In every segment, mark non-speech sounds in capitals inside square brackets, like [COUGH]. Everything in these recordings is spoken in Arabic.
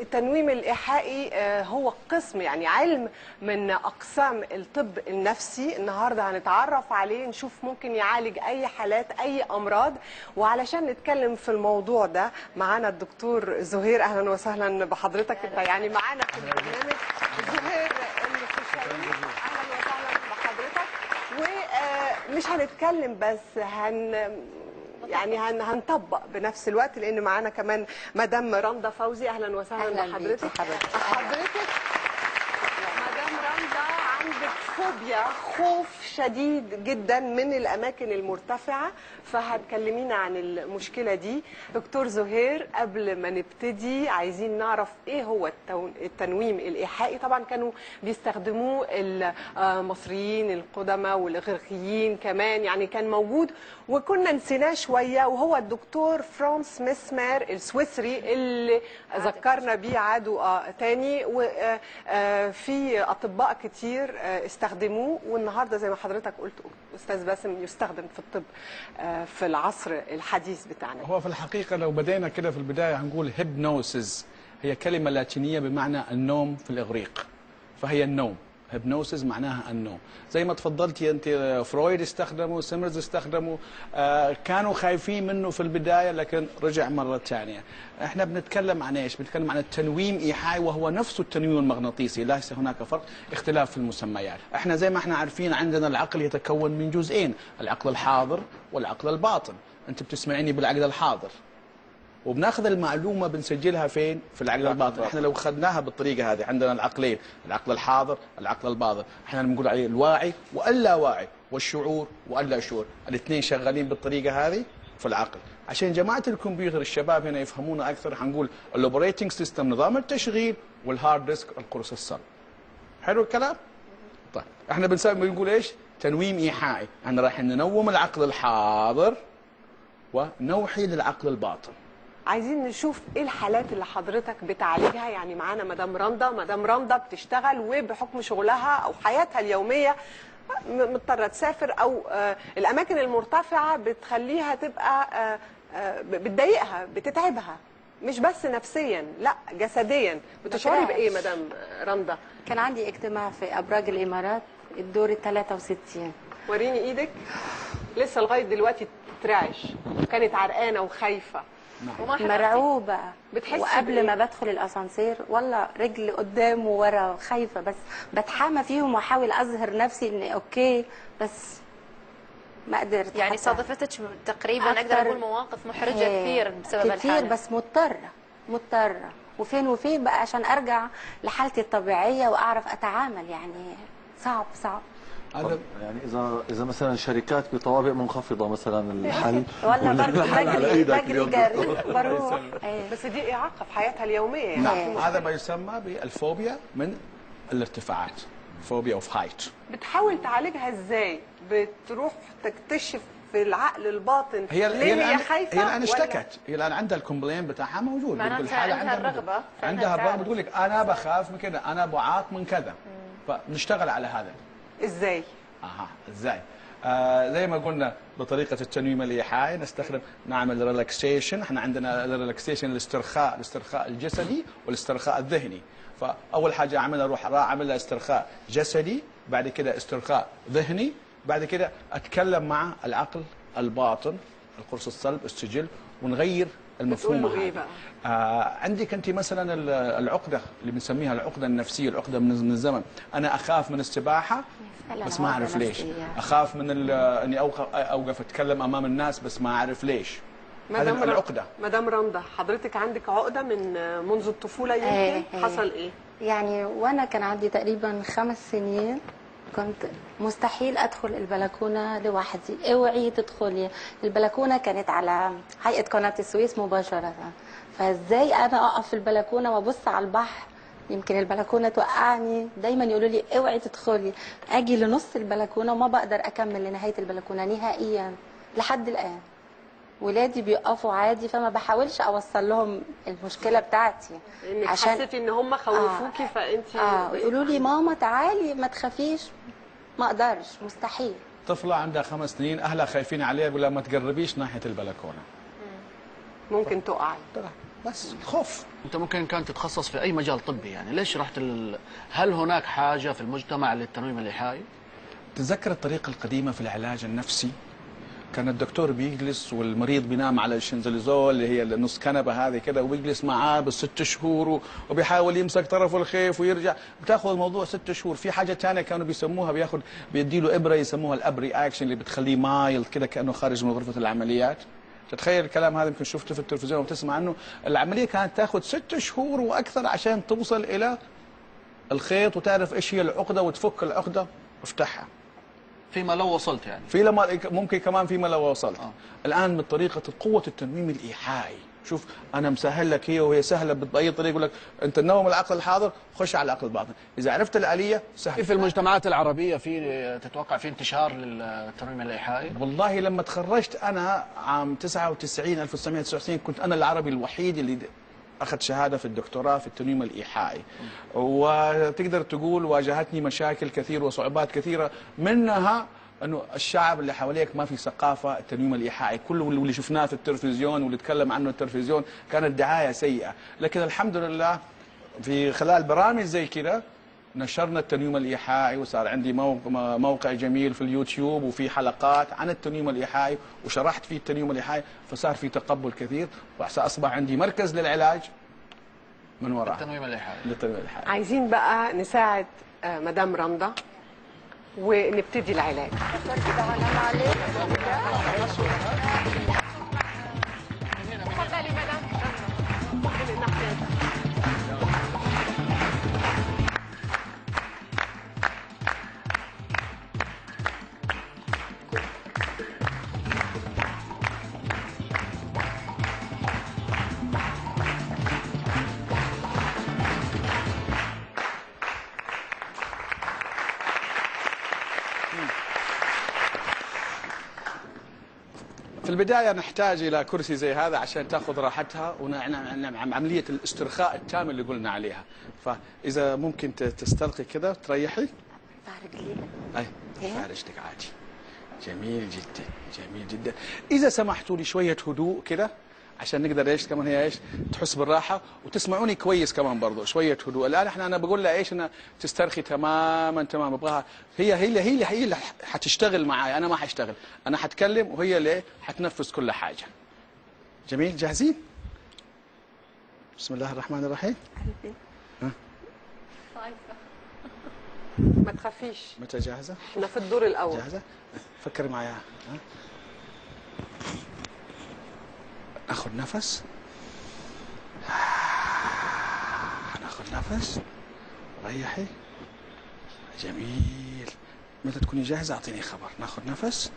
التنويم الإيحائي آه، هو قسم يعني علم من أقسام الطب النفسي. النهاردة هنتعرف عليه نشوف ممكن يعالج أي حالات أي أمراض. وعلشان نتكلم في الموضوع ده معانا الدكتور زهير أهلا وسهلا بحضرتك. أنت يعني معانا في البرنامج زهير وسهلا بحضرتك. ومش هنتكلم بس هن يعني هن هنطبق بنفس الوقت لأن معانا كمان مدام رندا فوزي. أهلا وسهلا بحضرتك. حضرتك. عندك فوبيا خوف شديد جدا من الأماكن المرتفعة. فهتكلمينا عن المشكلة دي. دكتور زهير قبل ما نبتدي عايزين نعرف إيه هو التنويم الإيحائي. طبعا كانوا بيستخدموه المصريين القدماء والإغريقيين كمان. يعني كان موجود وكنا نسيناه شوية. وهو الدكتور فرانس ميسمير السويسري اللي ذكرنا بيه عادوا آه تاني. وفي أطباء كتير آه، استخدموه والنهارده زي ما حضرتك قلت أستاذ باسم يستخدم في الطب آه، في العصر الحديث بتاعنا. هو في الحقيقة لو بدينا كده في البداية هنقول hypnosis هي كلمة لاتينية بمعنى النوم في الإغريق فهي النوم. hypnosis معناها النوم زي ما تفضلتي انت فرويد استخدموا ميسمر استخدموا آه كانوا خايفين منه في البداية لكن رجع مرة ثانية. إحنا بنتكلم عن إيش؟ بنتكلم عن التنويم ايحائي وهو نفسه التنويم المغناطيسي. ليس هناك فرق اختلاف في المسميات. إحنا زي ما إحنا عارفين عندنا العقل يتكون من جزئين العقل الحاضر والعقل الباطن. انت بتسمعيني بالعقل الحاضر. وبناخذ المعلومة بنسجلها فين؟ في العقل الباطن، إحنا لو اخذناها بالطريقة هذه عندنا العقلين، العقل الحاضر، العقل الباطن، إحنا بنقول عليه الواعي واللاواعي والشعور واللا شعور، الاثنين شغالين بالطريقة هذه في العقل، عشان جماعة الكمبيوتر الشباب هنا يفهمونا أكثر حنقول ال operating system نظام التشغيل وال hard disk القرص الصلب. حلو الكلام؟ طيب إحنا بنسوي بنقول إيش؟ تنويم إيحائي، إحنا راح ننوم العقل الحاضر ونوحي للعقل الباطن. عايزين نشوف إيه الحالات اللي حضرتك بتعالجها. يعني معانا مدام رندا مدام رندا بتشتغل وبحكم شغلها أو حياتها اليومية مضطرة تسافر أو آه، الأماكن المرتفعة بتخليها تبقى آه، آه، بتضايقها بتتعبها. مش بس نفسيا لا جسديا. بتشعري. بإيه مدام رندا كان عندي اجتماع في أبراج الإمارات الدور ال 63 وريني إيدك. لسه لغاية دلوقتي تترعش كانت عرقانة وخايفة. حرقتي. مرعوبة بتحسي وقبل؟ ما بدخل الأسانسير والله رجل قدام وورا خايفة بس بتحامى فيهم وأحاول أظهر نفسي إني أوكي بس ما قدرت يعني. صادفتك تقريبا أقدر أقول مواقف محرجة إيه، كثير بسبب كتير الحاله بس مضطرة مضطرة وفين وفين بقى عشان أرجع لحالتي الطبيعية وأعرف أتعامل يعني صعب صعب. يعني إذا إذا مثلا شركات بطوابق منخفضة مثلا الحل. [LAUGHS] ولا [LAUGHS] برضه الحل على بجري إيدك اليوم. [LAUGHS] بروح. إيه. بس دي إعاقة في حياتها اليومية يعني. نعم. هذا ما يسمى بالفوبيا من الارتفاعات. phobia of height بتحاول تعالجها إزاي؟ بتروح تكتشف في العقل الباطن هي ليه هي, الآن خايفة هي الآن اشتكت. هي الآن عندها ال complain بتاعها موجود. الحالة عندها في عندها الرغبة. بتقول لك أنا بخاف من كذا. أنا بعاق من كذا. فنشتغل على هذا. إزاي؟ أها إزاي؟ آه زي ما قلنا بطريقة التنويم الايحائي نستخدم نعمل relaxation إحنا عندنا ال relaxation الاسترخاء الاسترخاء الجسدي والاسترخاء الذهني. فأول حاجة أعملها أروح اعمل استرخاء جسدي بعد كده استرخاء ذهني بعد كده أتكلم مع العقل الباطن. القرص الصلب السجل ونغير المفهوم إيه هذا. بقى؟ آه عندك أنت مثلا ال- العقدة اللي بنسميها العقدة النفسية العقدة من من الزمن أنا أخاف من السباحة بس ما أعرف ليش. أخاف من إني اوقف أوقف أتكلم أمام الناس بس ما أعرف ليش مدام العقدة مدام رندا حضرتك عندك عقدة من منذ الطفولة يمكن إيه، إيه. حصل إيه يعني وأنا كان عندي تقريبا خمس سنين كنت مستحيل أدخل البلكونة لوحدي. اوعي تدخلي. البلكونة كانت على هيئة قناة السويس مباشرة. فإزاي أنا أقف في البلكونة وأبص على البحر؟ يمكن البلكونة توقعني. دايما يقولوا لي أوعي تدخلي. أجي لنص البلكونة وما بقدر أكمل لنهاية البلكونة نهائيا لحد الآن. ولادي بيقفوا عادي فما بحاولش أوصل لهم المشكلة بتاعتي. إنك حسيتي إن هم خوفوكي فانت آه ويقولوا لي ماما تعالي ما تخافيش. ما أقدرش مستحيل. طفلة عندها خمس سنين أهلها خايفين عليها يقول لها ما تقربيش ناحية البلكونة. ممكن تقعي. بس الخوف أنت ممكن كان تتخصص في أي مجال طبي يعني ليش رحت لل... هل هناك حاجة في المجتمع للتنويم الايحائي؟ تتذكر الطريقة القديمة في العلاج النفسي؟ كان الدكتور بيجلس والمريض بينام على الشيزلونج اللي هي النص كنبة هذه كده وبيجلس معاه بالست شهور وبيحاول يمسك طرف الخيط ويرجع. بتاخذ الموضوع ست شهور. في حاجة ثانية كانوا بيسموها بياخذ بيدي له إبرة يسموها ال abreaction اللي بتخليه مايل كده كأنه خارج من غرفة العمليات. تتخيل الكلام هذا؟ يمكن شفته في التلفزيون وتسمع عنه. العملية كانت تاخذ ست شهور وأكثر عشان توصل إلى الخيط وتعرف إيش هي العقدة وتفك العقدة. وافتحها فيما لو وصلت يعني. في لما ممكن كمان فيما لو وصلت. آه. الآن من طريقة قوة التنويم الإيحائي. شوف أنا مسهل لك هي وهي سهلة بأي طريقة يقول لك أنت تنوم العقل الحاضر خش على العقل الباطن. إذا عرفت الآلية سهل. في المجتمعات العربية في تتوقع في انتشار للتنويم الإيحائي؟ والله لما تخرجت أنا عام 99 1999 كنت أنا العربي الوحيد اللي أخذ شهادة في الدكتوراه في التنويم الايحائي وتقدر تقول واجهتني مشاكل كثيرة وصعوبات كثيرة منها أنه الشعب اللي حواليك ما في ثقافة التنويم الايحائي كل اللي شفناه في التلفزيون واللي تكلم عنه التلفزيون كانت دعاية سيئة. لكن الحمد لله في خلال برامج زي كده نشرنا التنويم الإيحائي وصار عندي موقع, موقع جميل في اليوتيوب وفي حلقات عن التنويم الإيحائي وشرحت فيه التنويم الإيحائي فصار في تقبل كثير واصبح عندي مركز للعلاج من وراء. التنويم الايحائي للتنويم الايحائي عايزين بقى نساعد آه، مدام رندا ونبتدي العلاج. في البداية نحتاج إلى كرسي زي هذا عشان تأخذ راحتها ونعمل عملية الاسترخاء التام اللي قلنا عليها. فإذا ممكن تستلقي كده تريحي. رجلي أي ارفع رجلك عادي. جميل جدا جميل جدا. إذا سمحتوا لي شوية هدوء كده عشان نقدر إيش كمان هي إيش؟ تحس بالراحة وتسمعوني كويس كمان برضو شوية هدوء. الآن إحنا أنا بقول لها إيش؟ انها تسترخي تماما تماما أبغاها. هي هي اللي هي اللي هي اللي حتشتغل معايا أنا ما حاشتغل أنا حتكلم وهي اللي حتنفذ كل حاجة. جميل؟ جاهزين؟ بسم الله الرحمن الرحيم. [LAUGHS] ما تخافيش. متى جاهزة؟ إحنا في الدور الأول. جاهزة؟ فكري معايا. ها؟ ناخذ نفس؟ ناخذ نفس؟ ريحي؟ جميل. متى تكوني جاهزة؟ أعطيني خبر. ناخذ نفس؟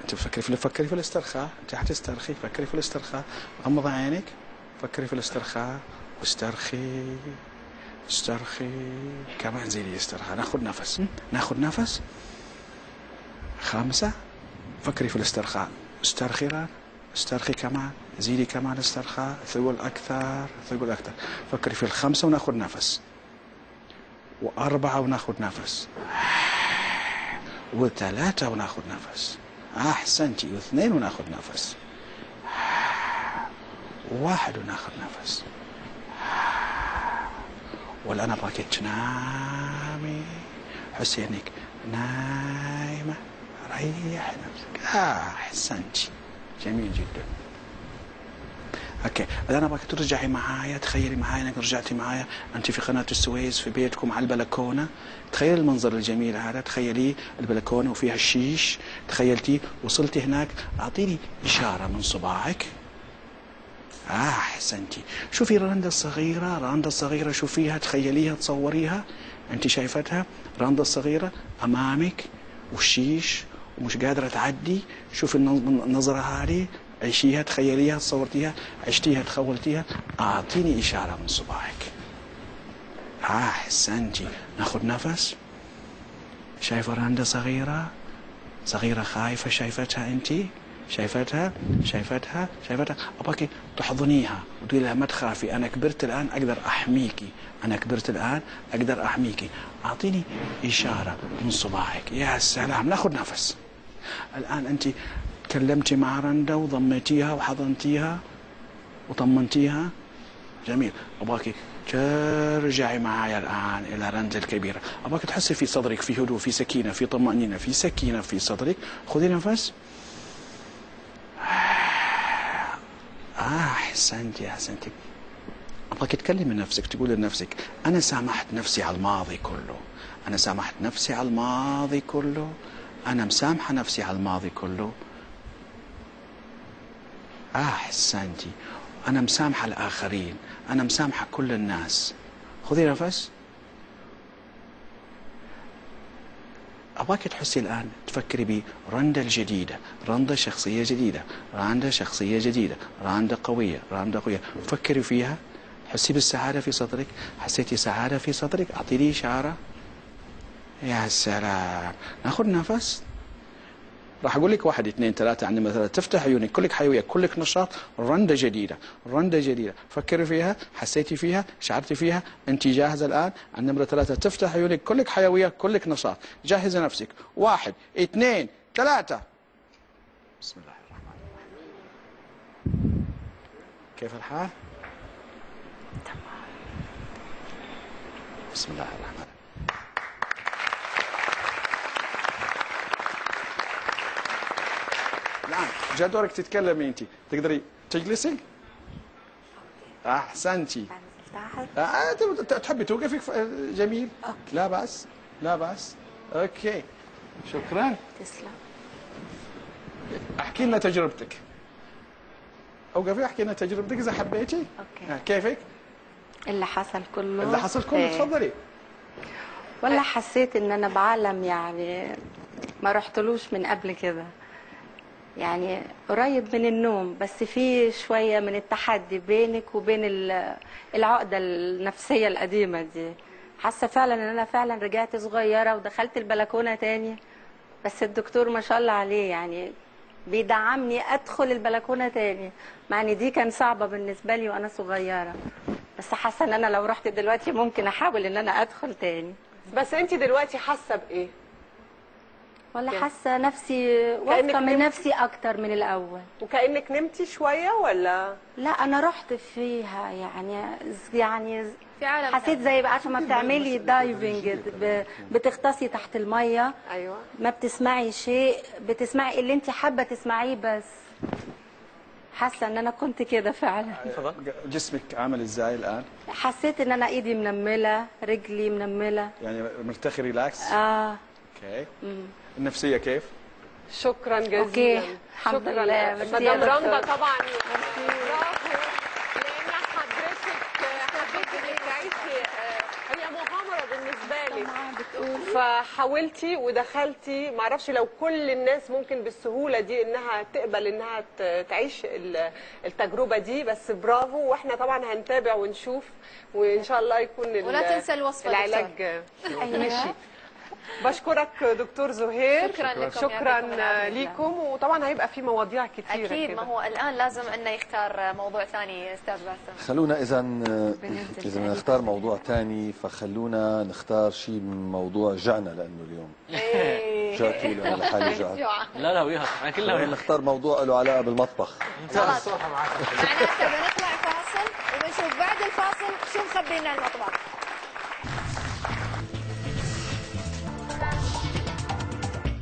أنت فكري في فكري في الاسترخاء. أنت حتسترخي. فكري في الاسترخاء. غمض عينك. فكري في الاسترخاء. واسترخي استرخي. كمان زي الاسترخاء ناخذ نفس. ناخذ نفس؟ خامسة. فكري في الاسترخاء. أسترخي الآن أسترخي كمان زيدي كمان استرخاء ثقل أكثر ثقل أكثر. فكري في الخمسة وناخذ نفس وأربعة وناخذ نفس وثلاثة وناخذ نفس أحسنتي واثنين وناخذ نفس واحد وناخذ نفس. والآن أبغاك تنامي حسي انك نايمة. ريح نفسك. آه أحسنتي جميل جدا. أوكي. الآن أبغاك ترجعي معايا تخيلي معايا إنك رجعتي معايا. أنت في قناة السويس في بيتكم على البلكونة. تخيلي المنظر الجميل هذا. تخيلي البلكونة وفيها الشيش تخيلتي وصلتي هناك. أعطيني إشارة من صباعك. آه أحسنتي. شوفي رندا الصغيرة. رندا الصغيرة شوفيها تخيليها تصوريها. أنت شايفتها؟ رندا الصغيرة أمامك. والشيش ومش قادرة تعدي. النظ- النظره هذه عيشيها تخيليها تصورتيها عشتيها تخولتيها. أعطيني إشارة من صباعك آه احسنتي ناخذ نفس. شايفة رندا صغيرة؟ صغيرة خايفة. شايفتها أنت؟ شايفتها؟ شايفتها؟ شايفتها؟ أبغاك تحضنيها وتقولي لها ما تخافي أنا كبرت الآن أقدر أحميكي. أنا كبرت الآن أقدر أحميكي. أعطيني إشارة من صباعك يا سلام. ناخذ نفس. الآن أنت تكلمتي مع رندا وضميتيها وحضنتيها وطمنتيها؟ جميل. ابغاك ترجعي معي الآن إلى رنز الكبيرة. ابغاك تحسي في صدرك في هدوء في سكينة في طمأنينة في سكينة في صدرك. خذي نفس. آه أحسنتي أحسنتي أبغاك تكلمي نفسك تقول لنفسك أنا سامحت نفسي على الماضي كله. أنا سامحت نفسي على الماضي كله. أنا مسامحة نفسي على الماضي كله. آه أحسنتي أنا مسامحة الآخرين. أنا مسامحة كل الناس. خذي نفس. أبغاك تحسي الآن تفكري برندا الجديدة رندا شخصية جديدة رندا شخصية جديدة رندا قوية رندا قوية. فكري فيها. حسي بالسعادة في صدرك. حسيتي سعادة في صدرك. أعطيني إشارة. يا سلام. ناخذ نفس. راح أقول لك واحد اثنين ثلاثة عندما تفتح عيونك. كلك حيوية كلك نشاط. رندة جديدة رندة جديدة. فكري فيها حسيتي فيها شعرتي فيها. انت جاهزة الآن؟ عند نمرة ثلاثة. تفتح عيونك. كلك حيوية كلك نشاط. جهزي نفسك. واحد اثنين ثلاثة. بسم الله الرحمن الرحيم. كيف الحال؟ تمام. بسم الله الرحمن الرحيم. جاء دورك تتكلمي أنت. تقدري تجلسي أحسنتي. آه، تحبي توقفي جميل؟ لا بأس لا بأس. okay. شكرا. تسلم. أحكي لنا تجربتك. أوقفي أحكي لنا تجربتك إذا حبيتي. okay. آه، كيفك؟ اللي حصل كله. اللي حصل كله. إيه. تفضلي. ولا حسيت إن أنا بعالم يعني ما رحتلوش من قبل كده. يعني قريب من النوم بس في شوية من التحدي بينك وبين ال- العقدة النفسية القديمة دي. حاسة فعلا إن أنا فعلا رجعت صغيرة ودخلت البلكونة تاني بس الدكتور ما شاء الله عليه يعني بيدعمني أدخل البلكونة تاني مع إن دي كان صعبة بالنسبة لي وأنا صغيرة. بس حاسة إن أنا لو رحت دلوقتي ممكن أحاول إن أنا أدخل تاني. بس انت دلوقتي حاسة بإيه؟ ولا حاسة نفسي واثقة من نفسي أكتر من الأول. وكأنك نمتي شوية ولا؟ لا أنا رحت فيها يعني يعني في عالم حسيت زي بقى عارفه ما [LAUGHS] بتعملي diving ب- بتغطسي تحت المية. أيوه. ما بتسمعي شيء بتسمعي اللي انت حابة تسمعيه بس. حاسة إن أنا كنت كده فعلا. جسمك عامل إزاي الآن؟ حسيت إن أنا إيدي منملة رجلي منملة. يعني مرتخي relax آه. okay النفسية كيف شكرا جزيلا okay. الحمد لله. مدام رندا. طبعا برافو لأن حضرتك حبيتي انك تعيشي آه، هي مغامرة بالنسبة لك فحاولتي ودخلتي معرفش لو كل الناس ممكن بالسهولة دي إنها تقبل إنها تعيش ال- التجربة دي بس برافو وإحنا طبعا هنتابع ونشوف وإن شاء الله يكون ولا تنسى الوصفة العلاج أيوة. بشكرك دكتور زهير. شكراً لكم، شكرا. ليكم. وطبعا هيبقى في مواضيع كتيرة أكيد كده. ما هو الآن لازم إنه يختار موضوع ثاني أستاذ باسم. خلونا اذا اذا. نختار موضوع ثاني فخلونا نختار شيء من موضوع جعنا لأنه اليوم. [LAUGHS] جعت لي على حالي جعت [LAUGHS] جوعة لا لا وياها وياها نختار موضوع له علاقة بالمطبخ. خلاص. معناته بنطلع فاصل وبنشوف بعد الفاصل شو مخبي لنا المطبخ.